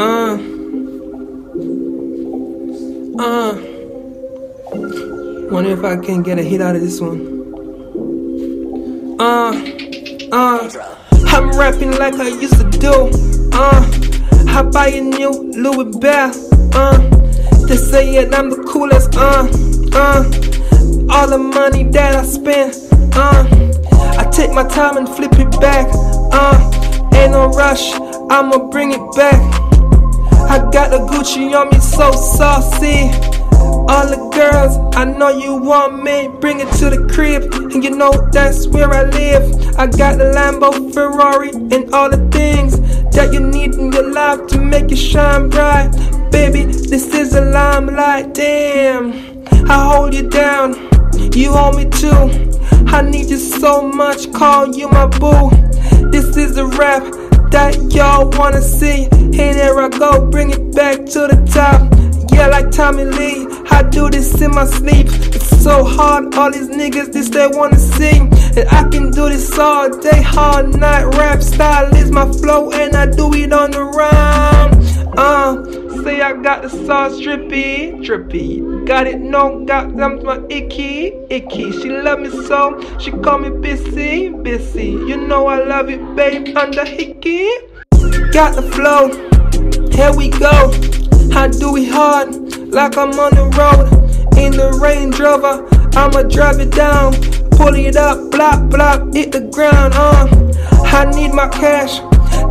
Uh. Uh. Wonder if I can get a hit out of this one. Uh. Uh. I'm rapping like I used to do. Uh. I buy a new Louis Bell. Uh. They say it, I'm the coolest. Uh. Uh. All the money that I spend. Uh. I take my time and flip it back. Uh. Ain't no rush. I'ma bring it back. I got the Gucci on me so saucy. All the girls, I know you want me. Bring it to the crib, and you know that's where I live. I got the Lambo, Ferrari, and all the things that you need in your life to make you shine bright. Baby, this is a limelight. Damn, I hold you down, you hold me too. I need you so much, call you my boo. This is a rap that y'all wanna see. Hey, there I go, bring it back to the top. Yeah, like Tommy Lee, I do this in my sleep. It's so hard, all these niggas, this they wanna see. And I can do this all day, hard night. Rap style is my flow, and I do it on the rhyme. Uh, say I got the sauce drippy, drippy. Got it, no, got them my icky, icky. She love me so, she call me busy, busy. You know I love it, babe, under hickey. Got the flow, here we go. I do it hard, like I'm on the road. In the Range Rover, I'ma drive it down. Pull it up, block, block, hit the ground, uh. I need my cash,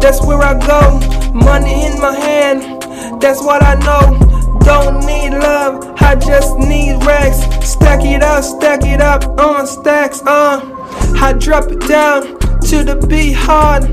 that's where I go. Money in my hand, that's what I know. Don't need love, I just need racks. Stack it up, stack it up, on uh, stacks, uh. I drop it down to the beat hard.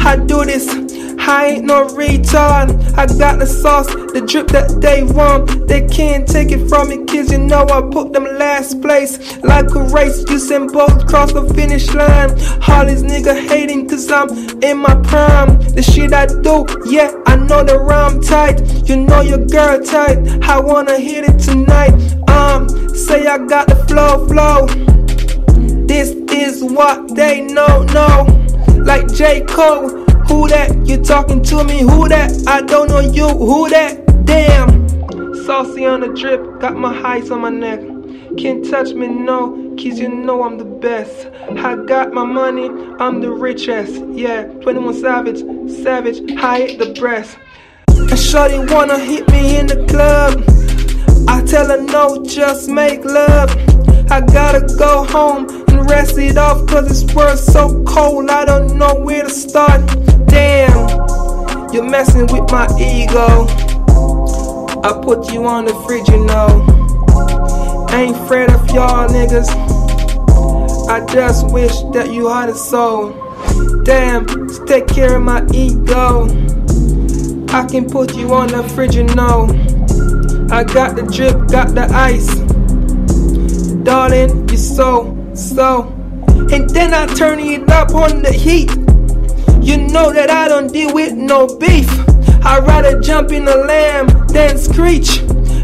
I do this I ain't no retard. I got the sauce, the drip that they want. They can't take it from me, kids. You know I put them last place. Like a race, you send both cross the finish line. All these niggas hating cause I'm in my prime. The shit I do, yeah, I know the rhyme tight. You know your girl tight. I wanna hit it tonight. Um, say I got the flow, flow. This is what they know, know. Like J. Cole. Who that? You talking to me? Who that? I don't know you. Who that? Damn. Saucy on the drip, got my heights on my neck. Can't touch me, no, cause you know I'm the best. I got my money, I'm the richest. Yeah, 21 Savage, Savage, I hit the breast. And Shorty wanna hit me in the club. I tell her no, just make love. I gotta go home and rest it off cause this world's so cold. I don't know where to start. You're messing with my ego. I put you on the fridge, you know. Ain't afraid of y'all niggas. I just wish that you had a soul. Damn, take care of my ego. I can put you on the fridge, you know. I got the drip, got the ice. Darling, you're so, so. And then I turn it up on the heat. You know that I don't deal with no beef. I'd rather jump in a lamb than screech.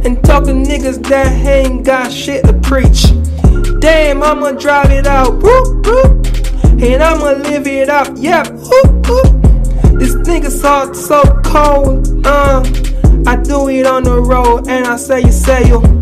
And talk to niggas that ain't got shit to preach. Damn, I'ma drive it out. Whoop, whoop. And I'ma live it up. Yeah. Whoop, whoop. This nigga's heart so cold. Uh, I do it on the road and I say you say you.